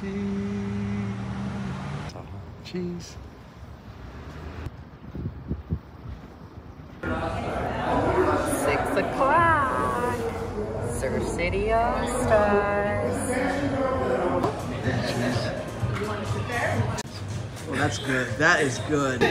cheese. Oh, cheese. Six o'clock. Surf City All Stars. Well, that's good. That is good.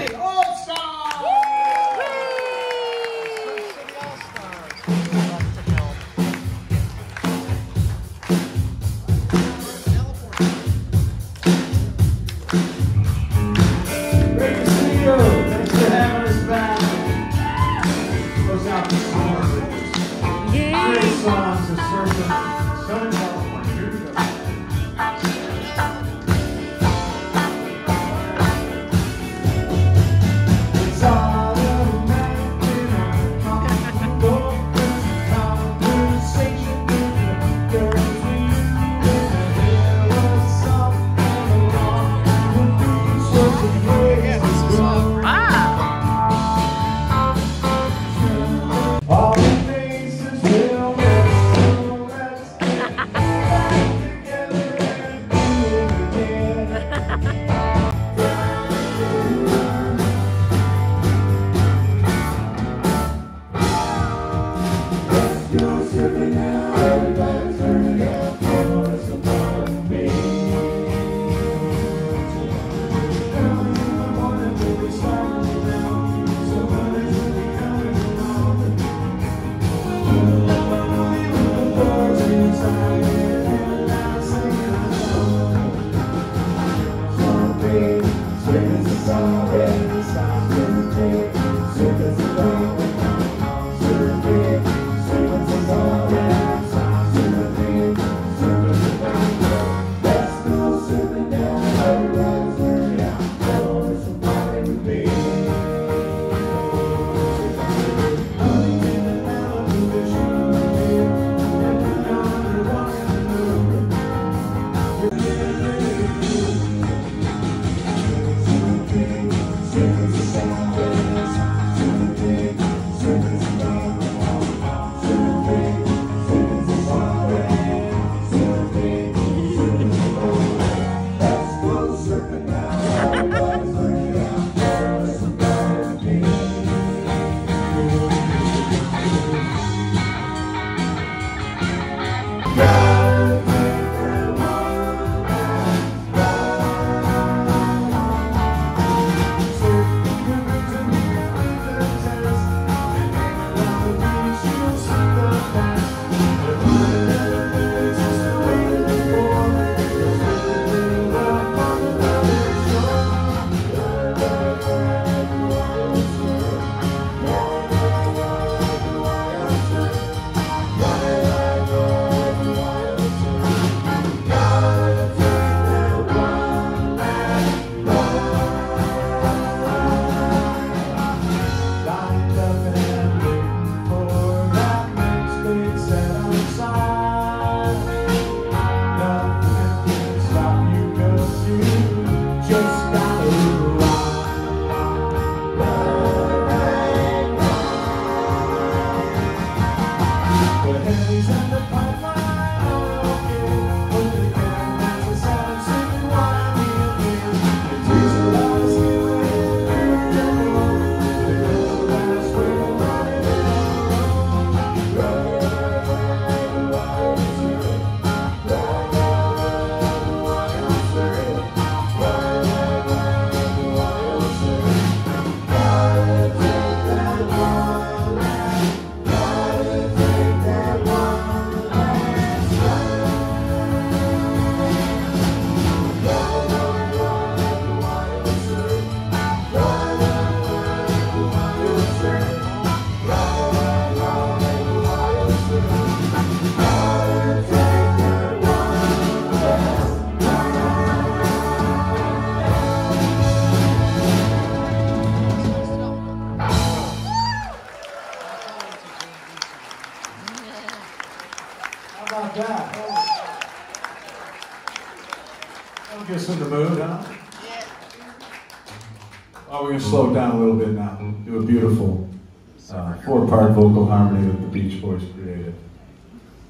vocal harmony that the Beach Boys created.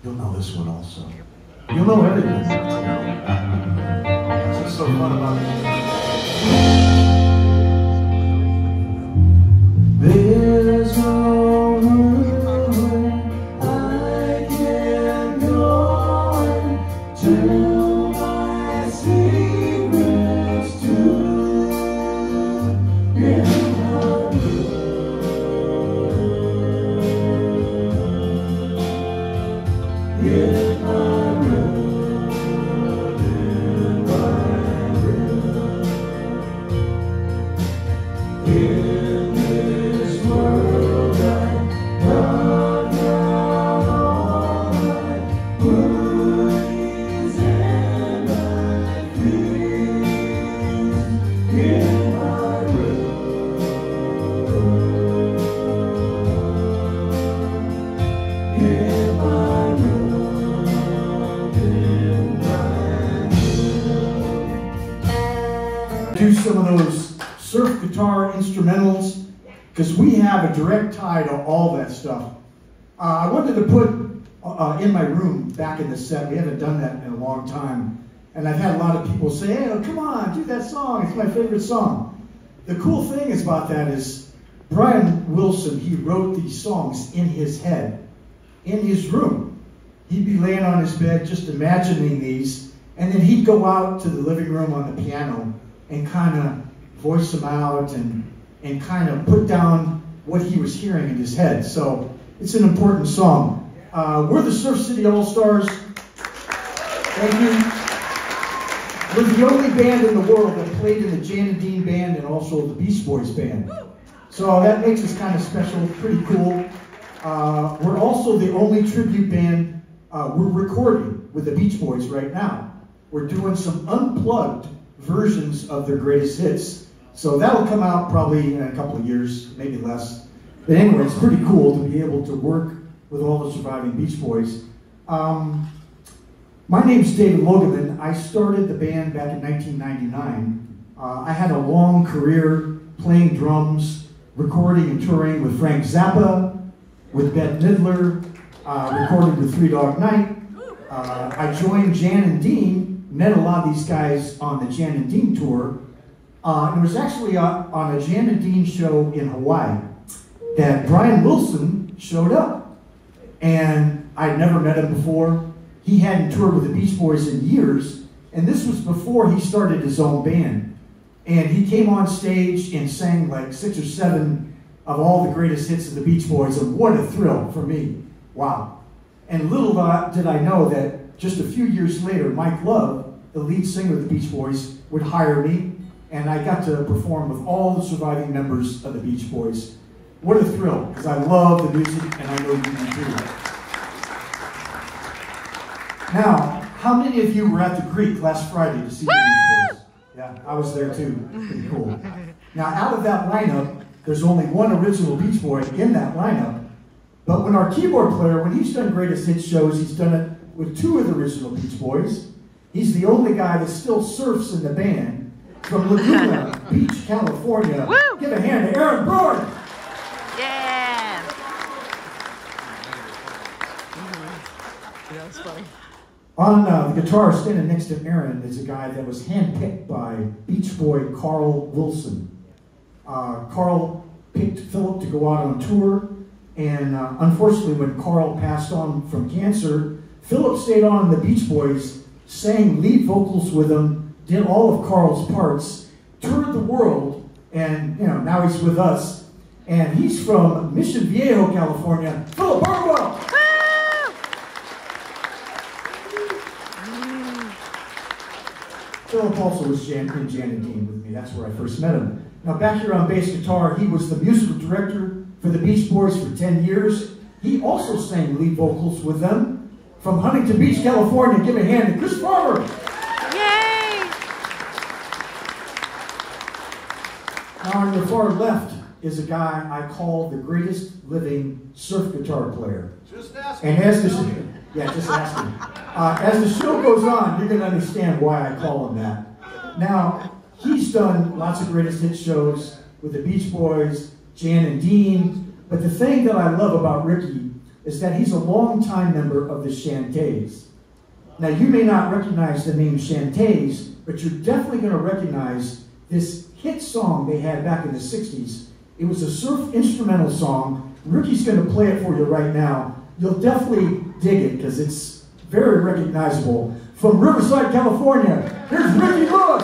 You'll know this one also. You'll know everything. That's what's so fun about it. Uh, I wanted to put uh, in my room back in the set. We haven't done that in a long time. And I've had a lot of people say, hey, oh, come on, do that song. It's my favorite song. The cool thing is about that is Brian Wilson, he wrote these songs in his head, in his room. He'd be laying on his bed just imagining these, and then he'd go out to the living room on the piano and kind of voice them out and, and kind of put down what he was hearing in his head. So it's an important song. Uh, we're the Surf City All Stars. Thank you. We're the only band in the world that played in the Jan and Dean band and also the Beach Boys band. So that makes us kind of special, pretty cool. Uh, we're also the only tribute band. Uh, we're recording with the Beach Boys right now. We're doing some unplugged versions of their greatest hits. So that'll come out probably in a couple of years, maybe less. But anyway, it's pretty cool to be able to work with all the surviving Beach Boys. Um, my name's David Logeman. I started the band back in 1999. Uh, I had a long career playing drums, recording and touring with Frank Zappa, with Bette Midler, uh, recorded with Three Dog Night. Uh, I joined Jan and Dean, met a lot of these guys on the Jan and Dean tour. Uh, and it was actually uh, on a Jan and Dean show in Hawaii that Brian Wilson showed up. And I'd never met him before. He hadn't toured with the Beach Boys in years, and this was before he started his own band. And he came on stage and sang like six or seven of all the greatest hits of the Beach Boys, and what a thrill for me. Wow. And little did I know that just a few years later, Mike Love, the lead singer of the Beach Boys, would hire me, and I got to perform with all the surviving members of the Beach Boys. What a thrill, because I love the music, and I know you do too. Now, how many of you were at the Greek last Friday to see the Beach Boys? Yeah, I was there too. Pretty cool. Now, out of that lineup, there's only one original Beach Boy in that lineup. But when our keyboard player, when he's done greatest hits shows, he's done it with two of the original Beach Boys. He's the only guy that still surfs in the band from Laguna Beach, California. Woo! Give a hand to Aaron Broering. Yeah. Was funny. On uh, the guitar, standing next to Aaron, is a guy that was handpicked by Beach Boy Carl Wilson. Uh, Carl picked Philip to go out on tour, and uh, unfortunately, when Carl passed on from cancer, Philip stayed on the Beach Boys, sang lead vocals with them, did all of Carl's parts, toured the world, and you know now he's with us. And he's from Mission Viejo, California. Philip Bardowell. Philip also was Jan, in Jan and Dean with me. That's where I first met him. Now, back here on bass guitar, he was the musical director for the Beach Boys for 10 years. He also sang lead vocals with them. From Huntington Beach, California, give a hand to Chris Farmer. Yay! Now, on your far left is a guy I call the greatest living surf guitar player. Just ask And as the yeah, just ask him. Uh, as the show goes on, you're going to understand why I call him that. Now, he's done lots of greatest hit shows with the Beach Boys, Jan and Dean, but the thing that I love about Ricky is that he's a longtime member of the Chantays. Now, you may not recognize the name Chantays, but you're definitely going to recognize this hit song they had back in the 60s. It was a surf instrumental song. Ricky's going to play it for you right now. You'll definitely dig it because it's very recognizable. From Riverside, California, here's Ricky Lewis.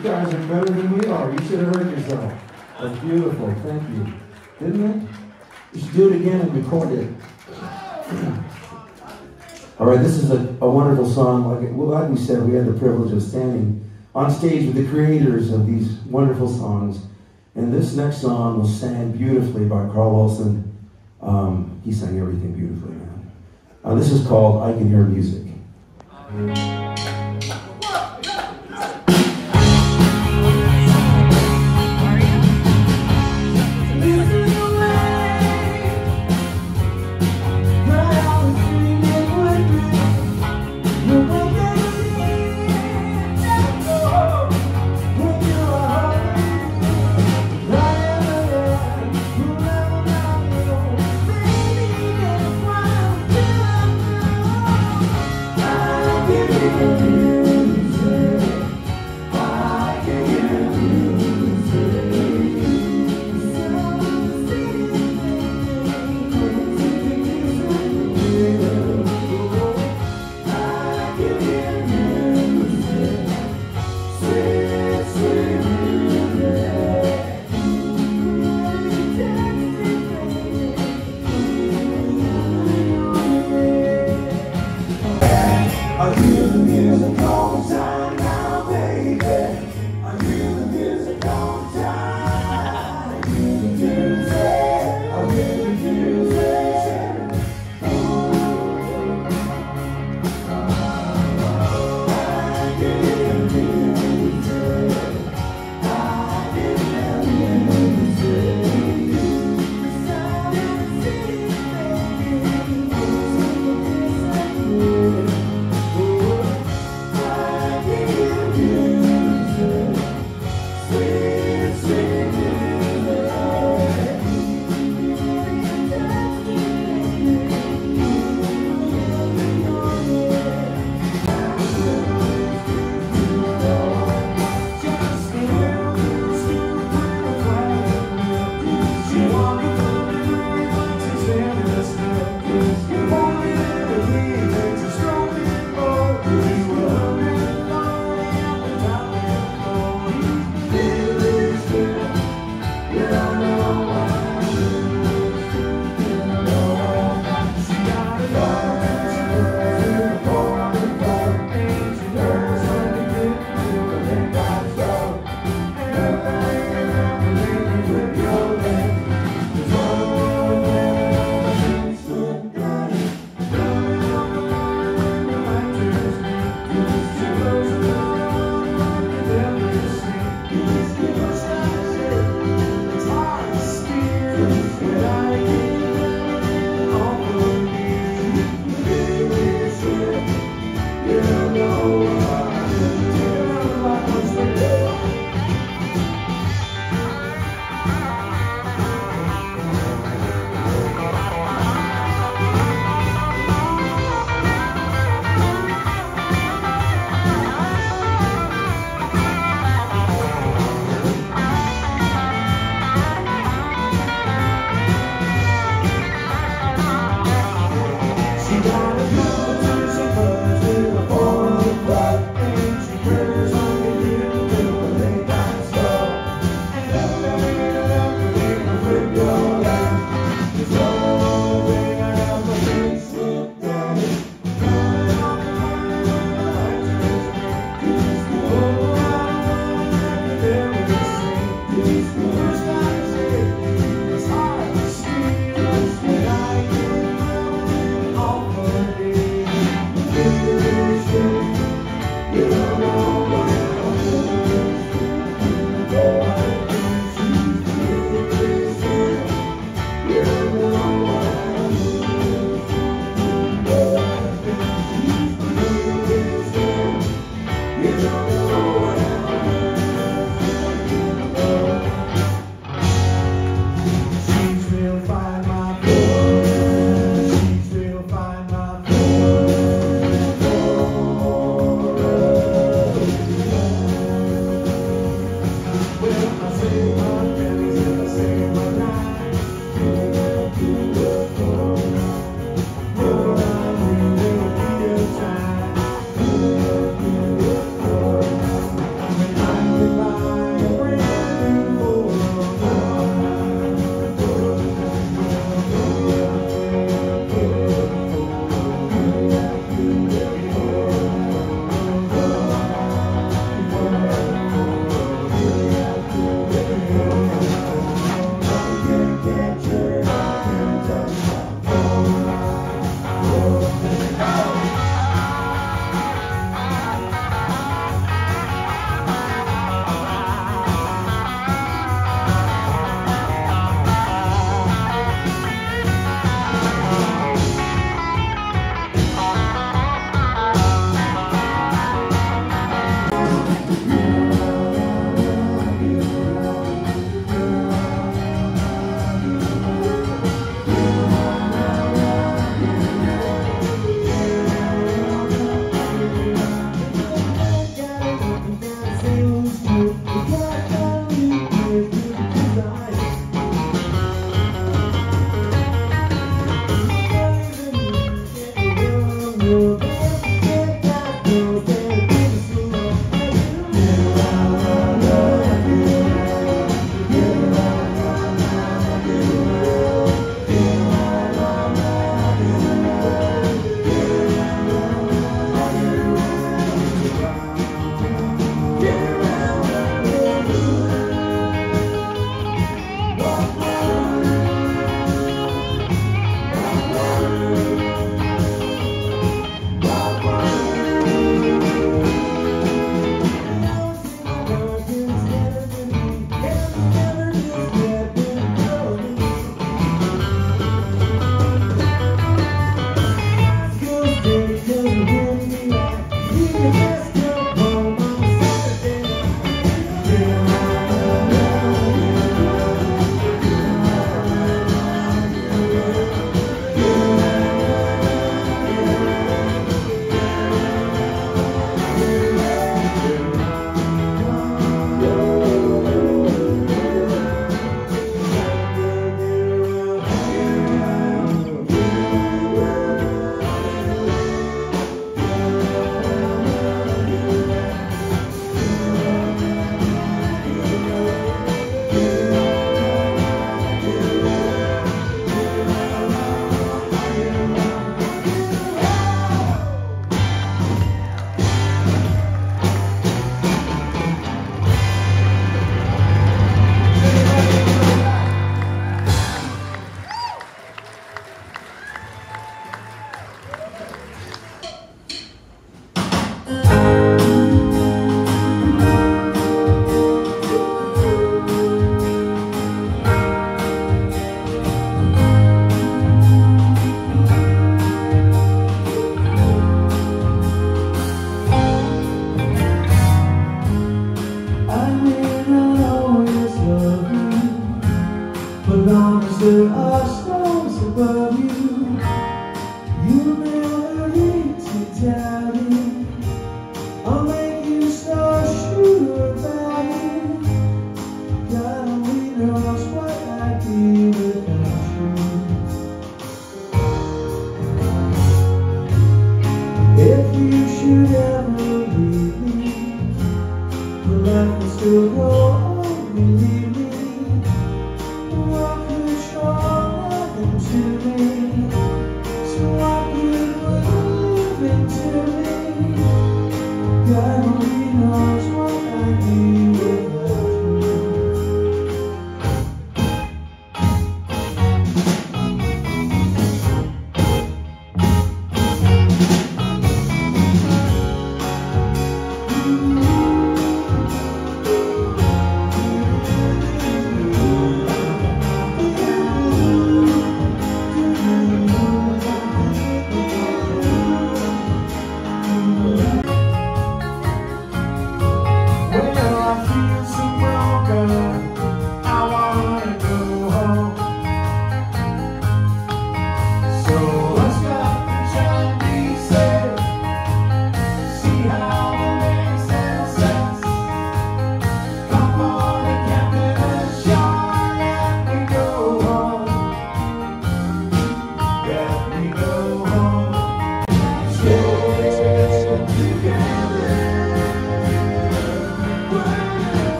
You guys are better than we are. You should have heard yourself. That's beautiful. Thank you. Didn't it? You should do it again and record it. All right, this is a, a wonderful song. Like, well, like we said, we had the privilege of standing on stage with the creators of these wonderful songs. And this next song was sang beautifully by Carl Wilson. Um, he sang everything beautifully, man. Uh, this is called I Can Hear Music.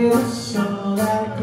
The way the sunlight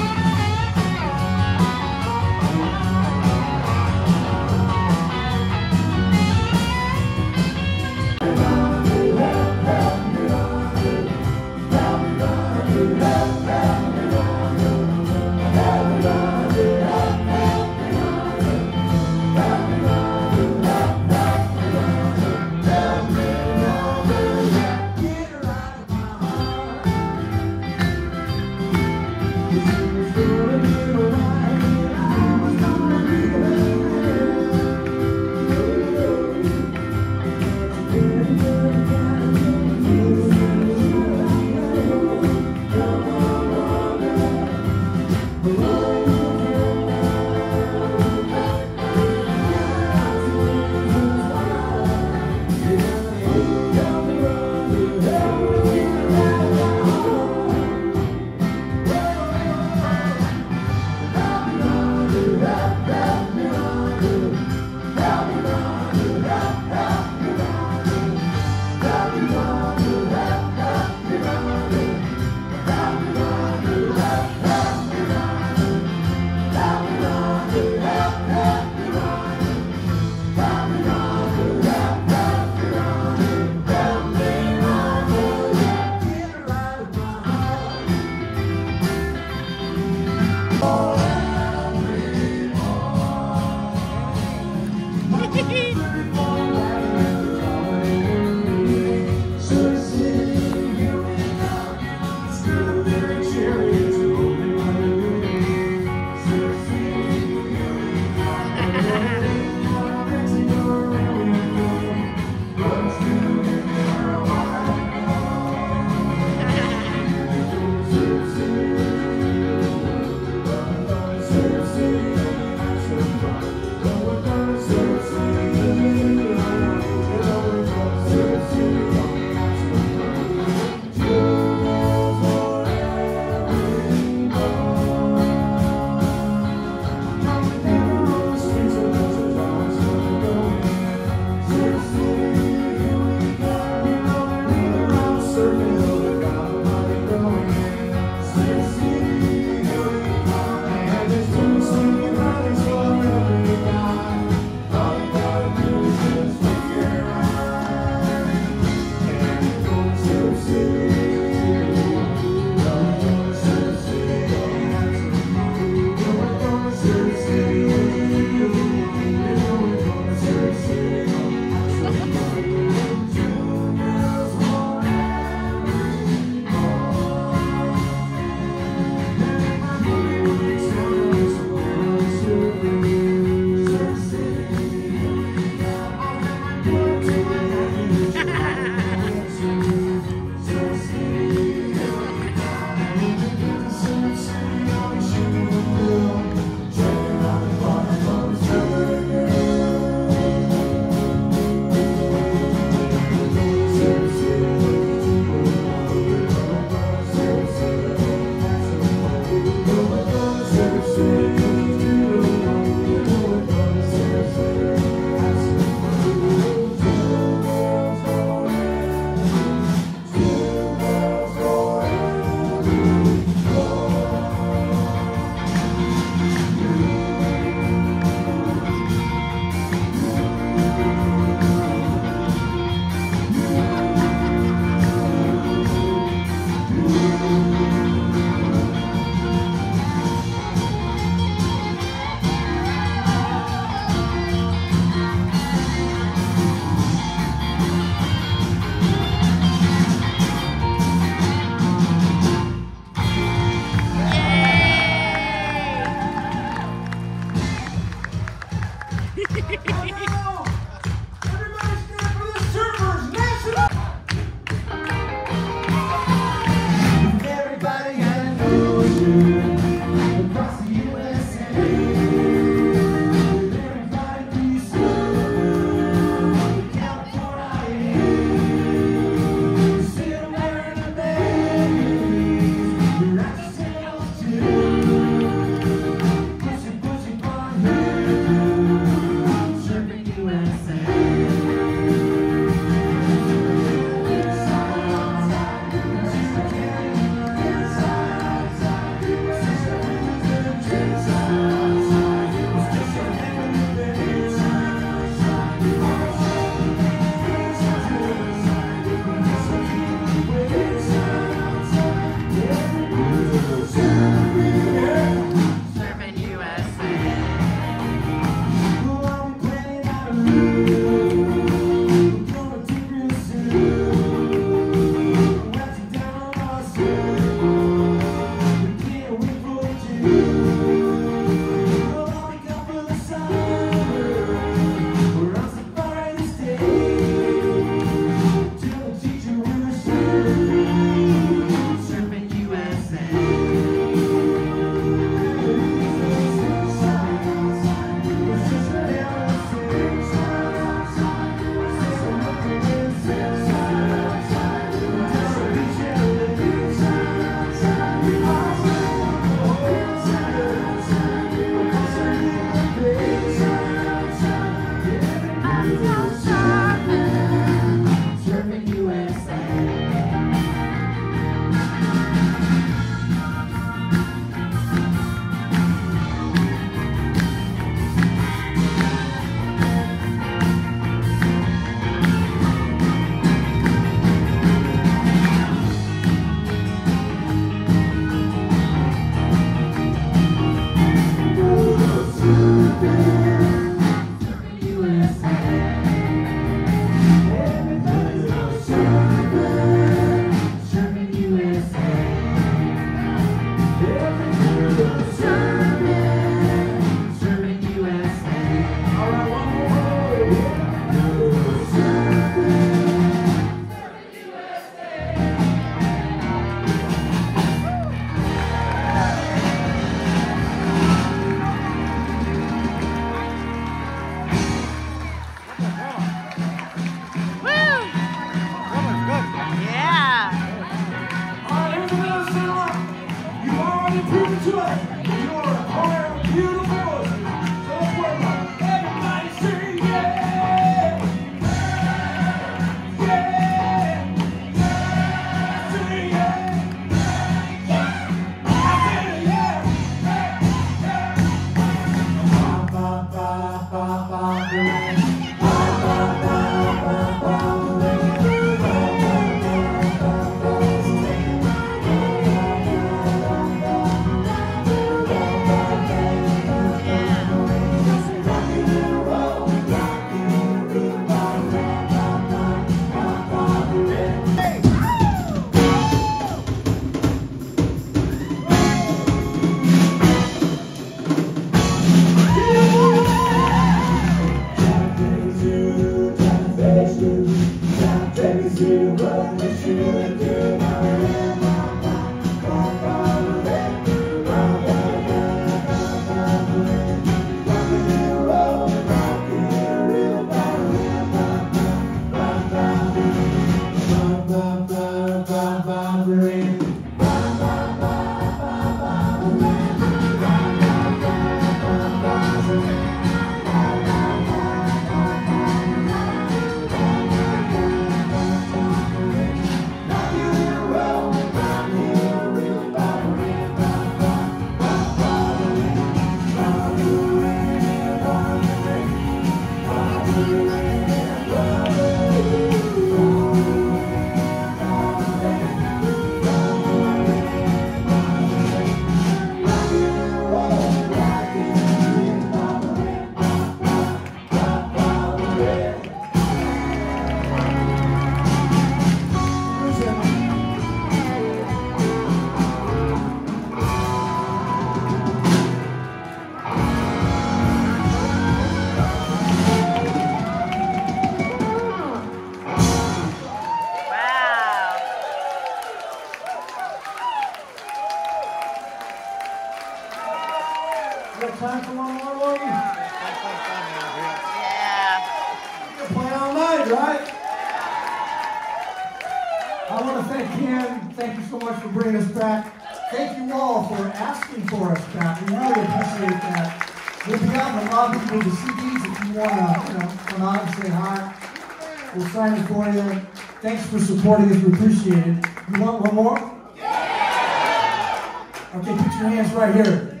supporting us. We appreciate it. You want one more? Yeah! Okay, put your hands right here.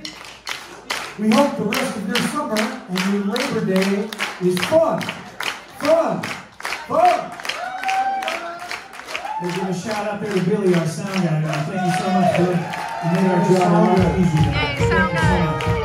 We hope the rest of your summer and your Labor Day is fun. Fun. Fun. We're giving a shout out there to Billy, our sound guy. Thank you so much, Billy. You made our job a lot easier. Sound Thank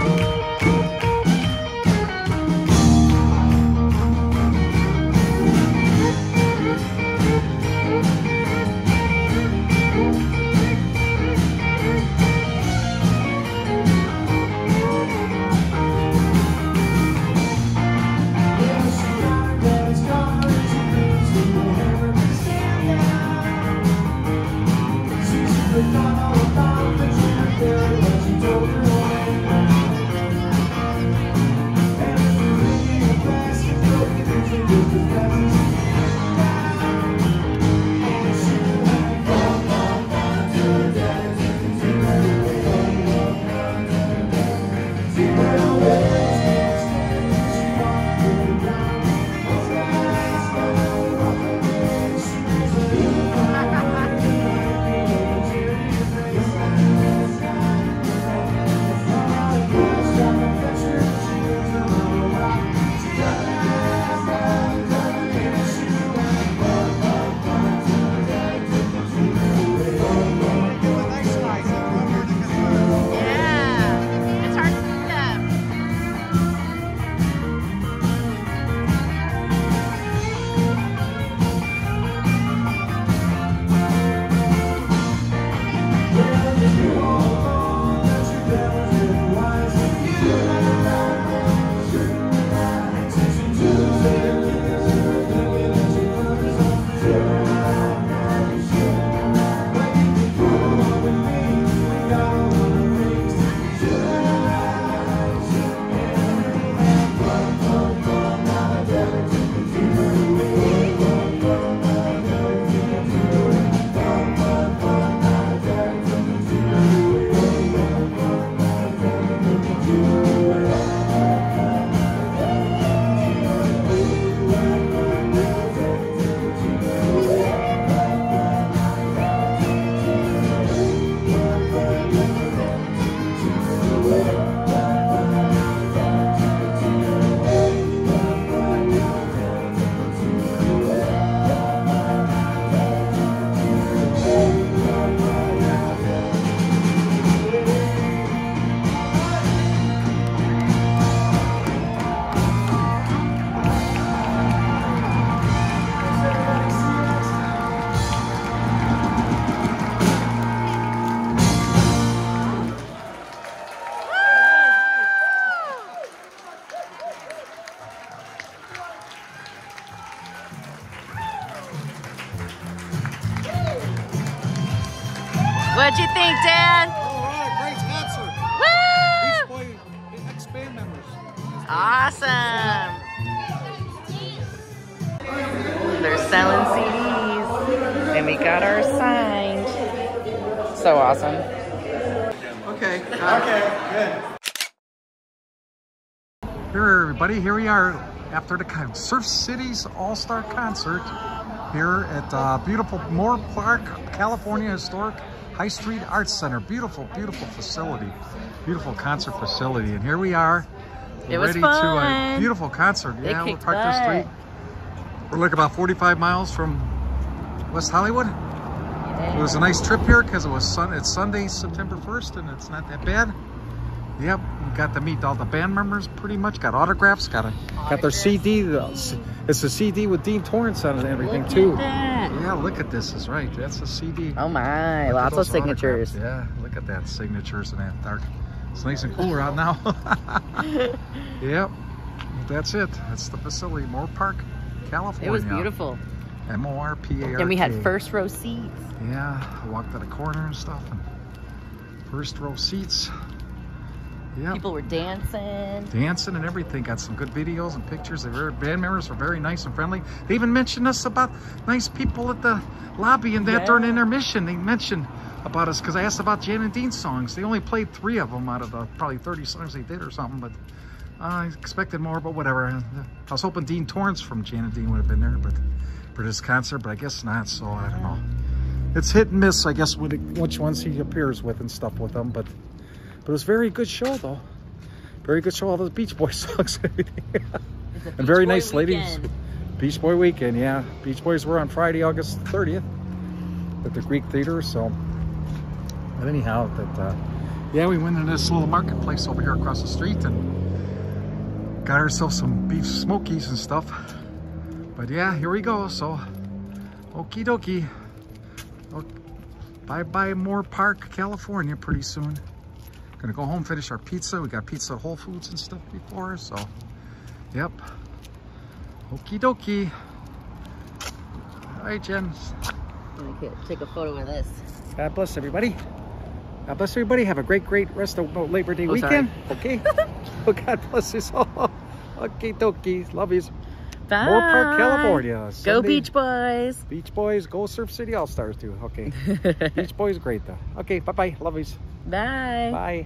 Surf City's All-Star Concert here at uh, beautiful Moore Park, California Historic High Street Arts Center. Beautiful, beautiful facility. Beautiful concert facility. And here we are, It was ready to a beautiful concert. They yeah, we're parked the street. We're like about 45 miles from West Hollywood. It was a nice trip here because it was sun. It's Sunday, September 1st, and it's not that bad. Yep, got to meet all the band members pretty much. Got autographs. Got a got their CD. It's a CD with Dean Torrence on it and everything Look too. at that. Yeah, look at this. Is right. That's a CD. Oh my, Look lots of signatures. autographs. Yeah, look at that signatures in that dark. It's nice and cooler out now. yep, that's it. That's the facility, Moorpark, California. It was beautiful. M O R P A R. And we had first row seats. Yeah, I walked to the corner and stuff, and first row seats. Yeah, People were dancing. dancing and everything. Got some good videos and pictures. They were band members were very nice and friendly. They even mentioned us about nice people at the lobby and that Yeah. during intermission. They mentioned about us because I asked about Jan and Dean songs. They only played three of them out of the probably 30 songs they did or something, but I expected more, but whatever. I was hoping Dean Torrence from Jan and Dean would have been there, but for this concert, but I guess not. So I don't know. It's hit and miss, I guess, with which ones he appears with and stuff with them, but but it was a very good show though. Very good show. All those Beach Boys songs and everything. And very Boy nice ladies. Beach Boy weekend, yeah. Beach Boys were on Friday, August 30th at the Greek Theater. So, but anyhow, that uh, yeah, we went into this little marketplace over here across the street and got ourselves some beef smokies and stuff. But yeah, here we go. So, okie dokie. Bye bye, Moorpark, California, pretty soon. Gonna go home, finish our pizza. We got pizza at Whole Foods and stuff before, so yep. Okie dokie. All right, me Take a photo of this. God bless everybody. God bless everybody. Have a great, great rest of Labor Day Oh, sorry. weekend. Okay. oh, God bless us all. Okay, dokie. Love yous. Bye. Moorpark, California. Go Sunday- Beach Boys. Beach Boys. Go Surf City All Stars too. Okay. Beach Boys, great though. Okay. Bye bye. Love yous. Bye. Bye.